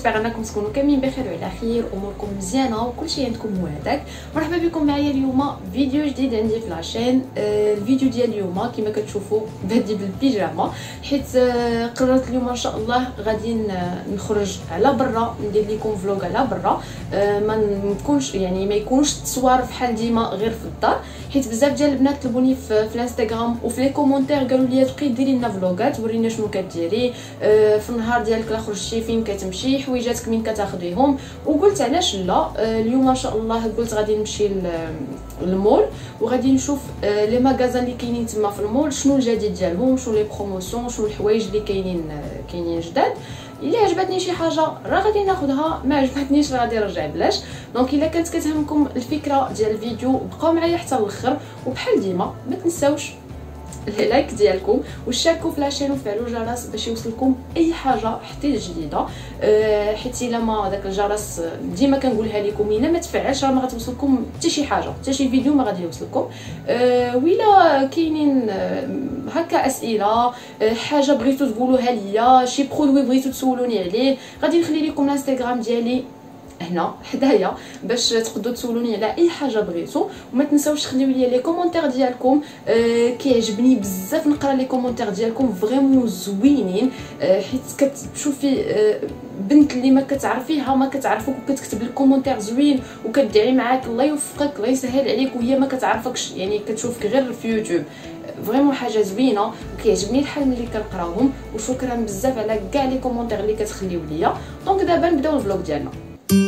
J'espère أنكم تكونوا كاملين بخير وعلى خير أموركم مزيانة وكل شيء عندكم هو هذاك مرحبا بكم معايا اليوم فيديو جديد عندي في la chaîne آه الفيديو ديال اليوم كما كتشوفوا بادي بالبيجامة. حيت آه قررت اليوم إن شاء الله غادي نخرج على برا ندير لكم vlog على برا. آه ما نكونش يعني ما يكونش التصوير فحال ديما غير في الدار. حيت بزاف ديال البنات طلبوني في, في الانستغرام وفي les commentaires قالوا لي تبقي ديري لنا فلوغات ورينا شنو كديري. في النهار ديالك لا خرجتي فين كتمشي حويجاتك من كتاخديهم. وقلت علاش لا؟ آه اليوم إن شاء الله قلت غادي نمشي للمول وغادي نشوف آه les magasins اللي كاينين تما في المول شنو الجديد ديالهم شنو les promotions شنو الحوايج اللي كاينين آه كاينين جداد. إلا عجبتني شي حاجة راه غادي ناخذها ما عجبتنيش راه غادي نرجع بلاش. donc إلا كانت كتهمكم الفكرة ديال الفيديو بقاو معايا حتى الآخر وبحال ديما ما تنساوش ال like ديالكم وشاركوا في la chaîne وفعلوا الجرس باش يوصلكم أي حاجة حتى جديدة. أه حيت إلا ما داك الجرس ديما كنقولها لكم إلا ما تفعلش راه ما غتوصلكم حتى شي حاجة حتى شي فيديو ما غادي يوصلكم. أه ولا كاينين هكا أسئلة أه حاجة بغيتو تقولوها ليا شي produit بغيتو تسولوني عليه غادي نخلي لكم الانستغرام ديالي. هنا حدايا باش تقدروا تسولوني على أي حاجة بغيتو. وما تنساوش تخليو لي les commentaires ديالكم. آه كيعجبني بزاف نقرا les commentaires ديالكم. vraiment زوينين. آه حيت كتشوفي آه بنت اللي ما كتعرفيها ما كتعرفوك وكتكتب لك commentaire زوين وكتدعي معاك الله يوفقك الله يسهل عليك وهي ما كتعرفكش. يعني كتشوفك غير في يوتيوب. vraiment حاجة زوينة وكيعجبني الحال ملي كنقراهم. وشكرا بزاف على كاع les commentaires اللي كتخليو ليا. donc دابا نبداو ال vlog ديالنا. خرجت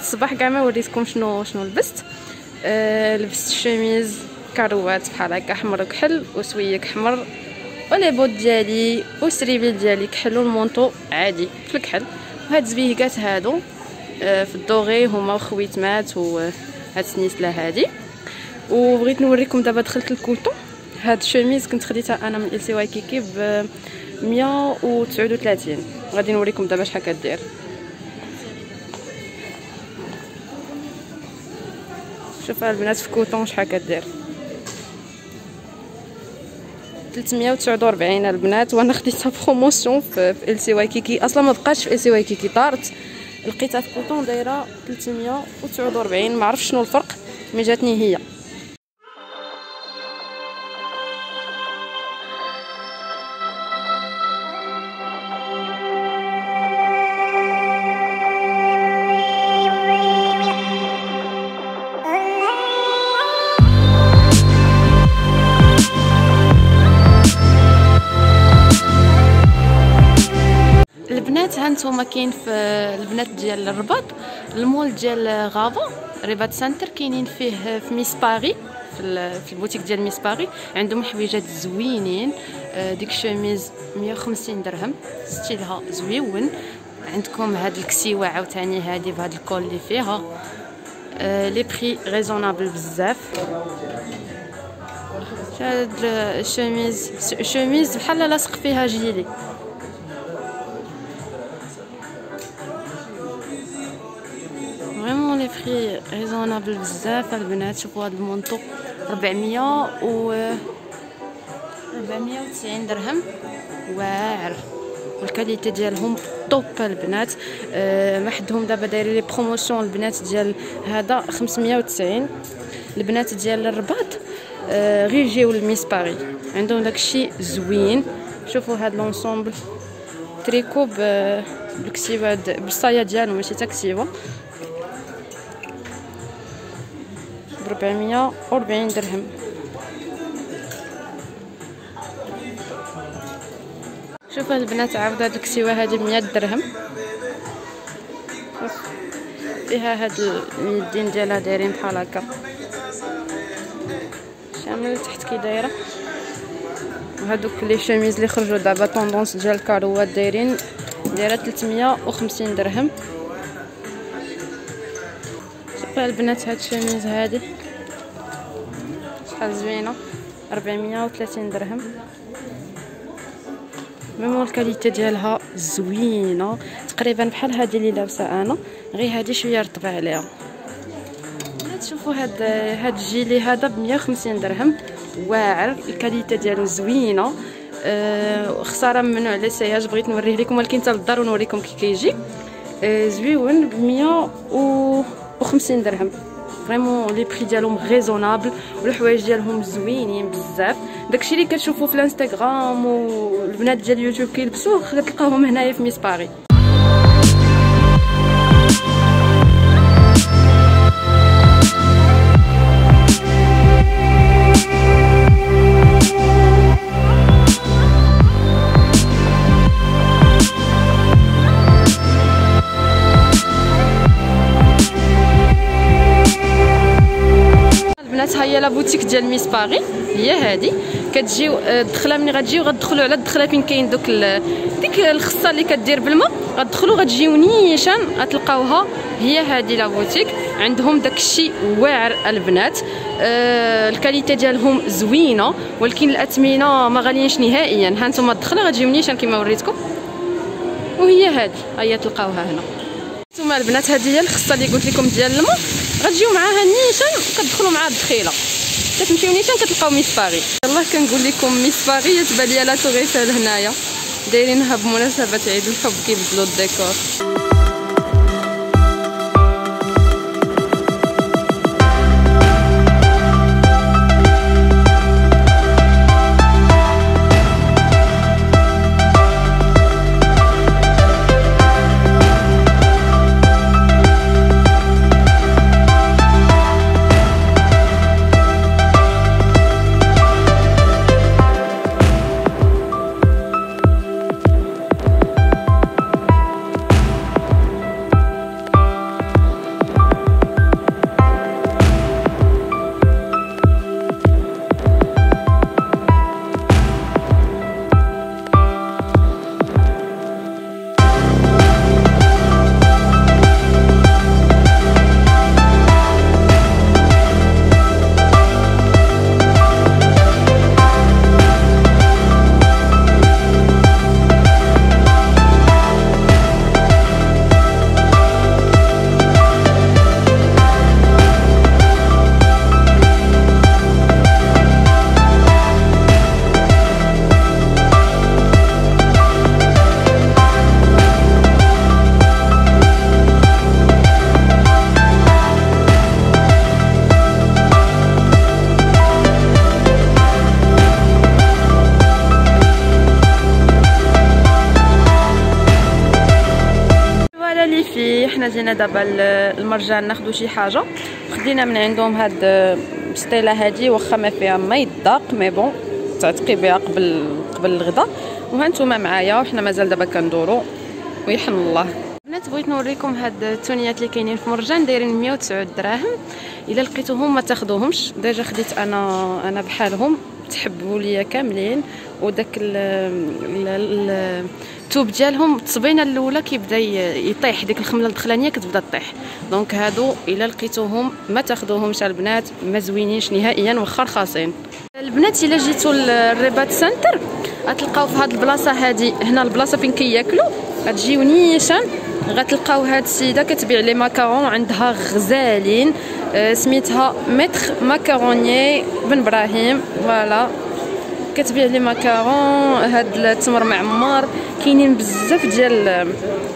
الصباح كاع ما وريتكم شنو شنو لبست. أه لبست شميز كاروات بحال هكا احمر كحل وسويك احمر ولي بوت ديالي والسريبيل ديالي كحل والمونطو عادي في الكحل وهاد الزبيهكات هادو في الدوغي هما خويتمات وهاد السنيسله هادي وبغيت نوريكم دابا دخلت الكوطو هاد الشميز كنت خديتها أنا من ال سي واي كيكي ب 139 غادي نوريكم دابا شحال كدير شوف البنات في Koton شحال كدير 349 البنات وأنا خديتها promotion في, LC Waikiki أصلا ما بقاش في LC Waikiki طارت. لقيتها في Koton دايرة 349 ما عرفتش شنو الفرق. mais جاتني هي. هانتوما كاين في البنات ديال الرباط المول ديال Arribat Center كاينين فيه في Miss Paris في البوتيك ديال Miss Paris. عندهم حويجات زوينين ديك الشميز 150 درهم style ها زويون. عندكم هاد الكسيوة عاوتاني هادي بهاد ال col اللي فيها. les prix raisonnables بزاف. هاد الشميز شميز بحال لاصق فيها جيلي. raisonnable بزاف البنات شوفوا هاد ال manteau 400 و 490 درهم. واعر. وال qualité ديالهم top البنات. أه دابا دايرين les promotions البنات ديال هذا 590 البنات ديال الرباط أه غير يجيو ل Miss Paris. عندهم داكشي زوين. شوفوا هاد l'ensemble. tricot بالكسيوه بالصايه ديالو ماشي تاكسيوه بربعمية وربعين درهم شوف البنات عاود هاد الكسيوه هادي بمية درهم فيها هاد اليدين ديالها دايرين بحال هكا شامل تحت كي دايره وهادوك les chemises اللي خرجوا دابا tendance ديال ال carreaux دايرين دايره 350 درهم البنات هاد الشميز هادي؟ شحال زوينة؟ 430 درهم. vraiment ال qualité ديالها زوينة. تقريبا بحال هذه اللي لابسة أنا. غير هذه شوية رطبة عليها. تشوفوا هاد هاد الجيلي هذا ب 150 درهم. واعر. ال qualité ديالو زوينة. أه خسارة ممنوع l'essayage بغيت نوريه لكم ولكن حتى للدار ونوريكم كي كيجي. أه زويون ب 150 درهم. vraiment les prix ديالهم raisonnables والحوايج ديالهم زوينين بزاف. داكشي اللي كتشوفوا في الانستغرام والبنات ديال اليوتيوب كيلبسوه كتلقاوهم هنايا في ميس باري. هي la boutique ديال ميس باري. هي هادي. كتجيو الدخله ملي غتجيو غتدخلوا على الدخلة فين كاين دوك ديك الخصة اللي كدير بالماء. غتدخلوا غتجيو نيشان غتلقاوها. هي هادي la boutique. عندهم داكشي واعر البنات. آه ال qualité ديالهم زوينة ولكن الأثمنة ما غاليينش نهائيا. ها نتوما الدخلة غتجيو نيشان كما وريتكم. وهي هادي. هي تلقاوها هنا. نتوما البنات هذه هي الخصة اللي قلت لكم ديال الماء. غتجيو معاها نيشان كتدخلوا مع الدخيلة. كتمشيو نيشان كتلقاو ميس باري يلاه كنقول لكم ميس باري تبان ليا لا توغيتال هنايا دايرينها بمناسبة عيد الحب كيبدلوا الديكور. جينا دابا المرجان ناخذ شي حاجة. خدينا من عندهم هاد ستيلا هادي واخا ما فيها ما يضاق mais bon تعتقي بها قبل قبل الغدا. وها معايا وحنا مازال دابا كندورو. ويحن الله. بنات بغيت نوريكم هاد التونيات اللي كاينين في مرجان دايرين 109 دراهم. إلا لقيتوهم ما تاخذوهمش déjà خديت أنا أنا بحالهم. تحبوا ليا كاملين وداك التوب ديالهم. التصبينة الأولى كيبدا يطيح. ديك الخملة الدخلانيه كتبدا طيح donc هادو إلا لقيتوهم ما تاخذوهمش البنات ما زوينينش نهائيا واخا رخاصين. البنات إلا جيتوا للرباط سنتر غتلقاو في هاد البلاصة هادي. هنا البلاصة فين كياكلوا غتجيو نيشان غتلقاو هاد السيدة كتبيع les macarons عندها غزالين آه سميتها متر ماكاروني بن إبراهيم. voilà. كتبيع les macarons هاد التمر معمر. كاينين بزاف ديال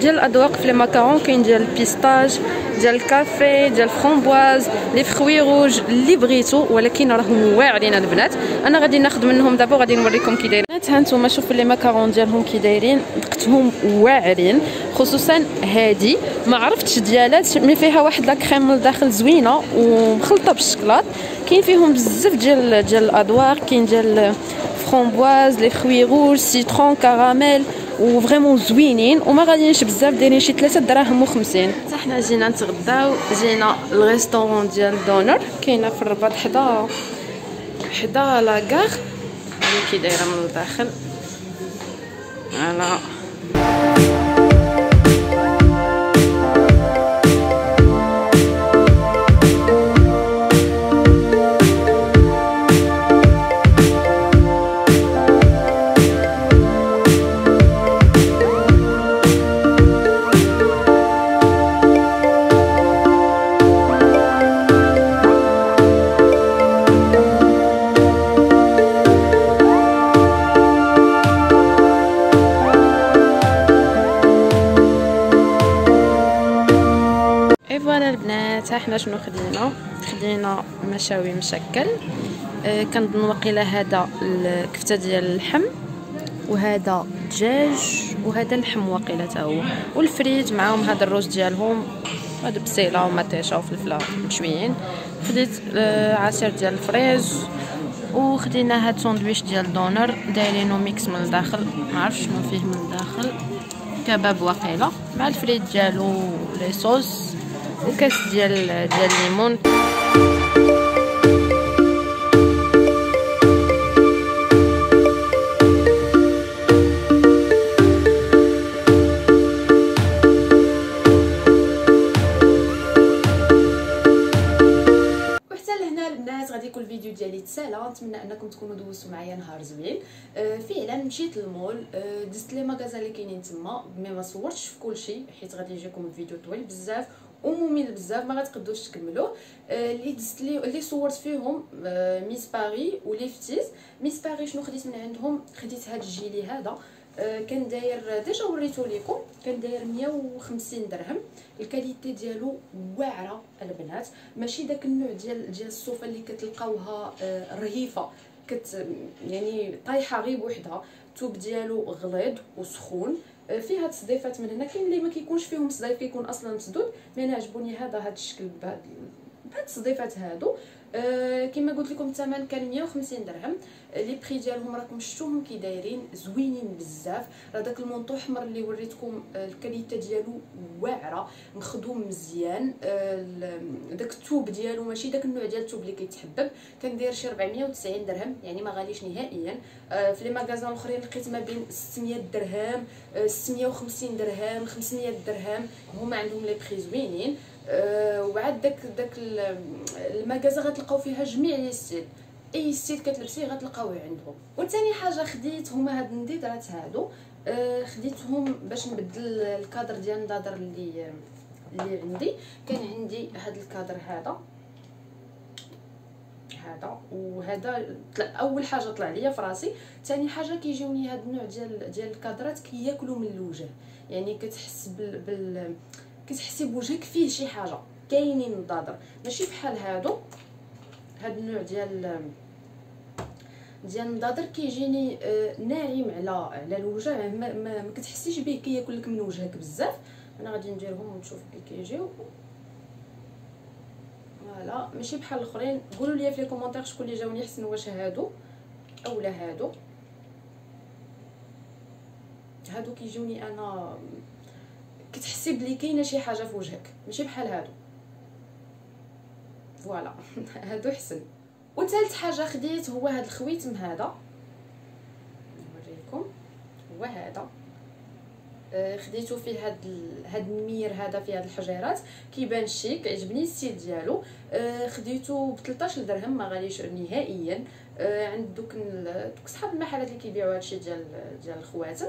ديال الاذواق في les macarons كاين ديال ال pistache ديال الكافي ديال ال framboise les fruits rouges اللي بغيتو ولكن راهم واعرين البنات. أنا غادي ناخذ منهم دابا وغادي نوريكم كي دايرين. ها نتوما شوفوا les macarons ديالهم كي دايرين. دقتهم واعرين خصوصا هادي. ما عرفتش ديالات mais فيها واحد la crème من الداخل زوينة ومخلطة بالشكلاط. كاين فيهم بزاف ديال ديال الاذواق كاين ديال framboise les fruits rouges citron caramel و vraiment زوينين وما غاليينش بزاف دايرين شي 3 دراهم و50 حنا جينا نتغداو جينا ال restaurant ديال دونر كاينة في الرباط حدا حدا la gare كي دايره من الداخل voilà حنا شنو خدينا. خدينا مشاوي مشكل. آه كنظن واقيلا هذا الكفته ديال اللحم وهذا دجاج وهذا اللحم واقيلا تا هو. والفريت معاهم هذا الروز ديالهم هذا بصيلة ومطيشة وفلفلة مشويين. خديت آه عصير ديال ال fraise وخدينا هاد ساندويش ديال دونر دايرينو ميكس من الداخل. ما شنو فيه من الداخل. كباب واقيلا مع الفريت ديالو لي صوص. وكاس ديال ديال الليمون تسالى نتمنى أنكم تكونوا دوزتوا معايا نهار زوين. آه فعلا مشيت للمول آه دزت les magasins اللي كاينين تما mais ما صورتش في كلشي حيت غادي يجيكم الفيديو طويل بزاف. وممل بزاف ما غتقدوش تكملوه آه اللي دزت لي اللي صورت فيهم آه ميس باري و Lefties ميس باري شنو خديت من عندهم؟ خديت هذا الجيلي هذا. آه كان داير déjà وريتو لكم كان داير 150 درهم. ال qualité ديالو واعرة البنات. ماشي داك النوع ديال ديال الصوفه اللي كتلقاوها رهيفة. كت يعني طايحة غير بوحدها. الثوب ديالو غليظ وسخون. فيها تصديفات من هنا. كاين اللي ما كيكونش فيهم صديف كيكون أصلا مسدود. mais أنا عجبوني هذا هذا الشكل بهاد بهاد التصديفات هادو. آه كما قلت لكم الثمن كان 150 درهم. les prix ديالهم راكم شفتوهم كي دايرين زوينين بزاف. راه داك ال manteau احمر اللي وريتكم آه، ال qualité ديالو واعرة مخدوم مزيان. آه، داك الثوب ديالو ماشي داك النوع ديال الثوب اللي كيتحبب. كان داير شي 490 درهم يعني ما غاليش نهائيا. آه، في les magasins الأخرين لقيت ما بين 600 درهم 650 درهم 500 درهم. هما عندهم les prix زوينين. وعاد داك داك ال magasin غتلقاو فيها جميع les styles. اي style كتلبسيه غتلقاوه عندهم وثاني حاجة خديت هما هاد النظيظرات هادو. آه خديتهم باش نبدل الكادر ديال النظاظر اللي اللي عندي. كان عندي هاد الكادر هذا. هذا. وهذا أول حاجة طلع ليا في راسي. ثاني حاجة كيجيوني هاد النوع ديال ديال الكادرات كياكلوا من الوجه. يعني كتحس بال, بال... كتحسي بوجهك فيه شي حاجة. كاينين النظاظر ماشي بحال هادو. هاد النوع ديال ديال النظاظر كيجيني آه، ناعم على على الوجه. ما, ما, ما كتحسيش به كياكل لك من وجهك بزاف. أنا غادي نديرهم ونشوف كي كيجيو. voilà. ماشي بحال الآخرين. قولوا لي في les commentaires شكون اللي جاوني احسن واش هادو اولا هادو. هادو كيجوني أنا كتحسي بلي كاينة شي حاجة في وجهك. ماشي بحال هادو. voilà. هادو حسن. وثالث حاجة خديت هو هذا الخويتم هذا. نوريكم. هو هذا. آه، خديته فيه هاد هاد المير هذا فيه هاد الحجيرات. كيبان شيك عجبني ال style ديالو. آه، خديته ب 13 درهم ما غاليش نهائيا. آه، عند دوك دوك صحاب المحلات اللي كيبيعوا هادشي ديال ديال الخواتم.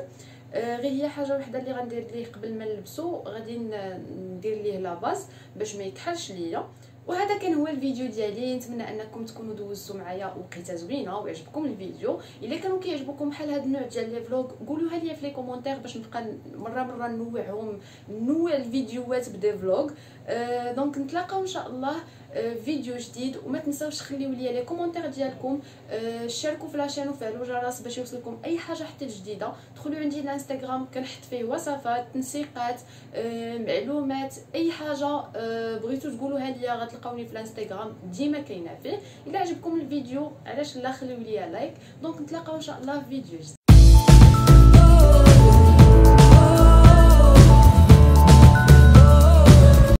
غير هي حاجة وحدة اللي غندير ليه قبل ما نلبسو غادي ندير ليه la base باش ما يكحلش ليا. وهذا كان هو الفيديو ديالي. نتمنى أنكم تكونوا دوزتوا معايا وقيته زوينة ويعجبكم الفيديو. إلا كانوا كيعجبكم بحال هذا النوع ديال les vlogs قولوها لي في les commentaires باش نبقى مرة مرة نوعهم نوع الفيديوهات ب des vlogs. آه donc نتلاقاو إن شاء الله. فيديو جديد وما تنساوش تخليو لي les commentaires ديالكم آه شاركوا في la chaîne وفعلوا الجرس باش يوصلكم أي حاجة حتى جديدة. دخلوا عندي الانستغرام كنحط فيه وصفات تنسيقات آه معلومات أي حاجة آه بغيتو تقولوها لي غتلقاوني في الانستغرام ديما كاينة فيه. إلا عجبكم الفيديو علاش لا خليو لي like دونك نتلاقاو إن شاء الله في فيديو جديد.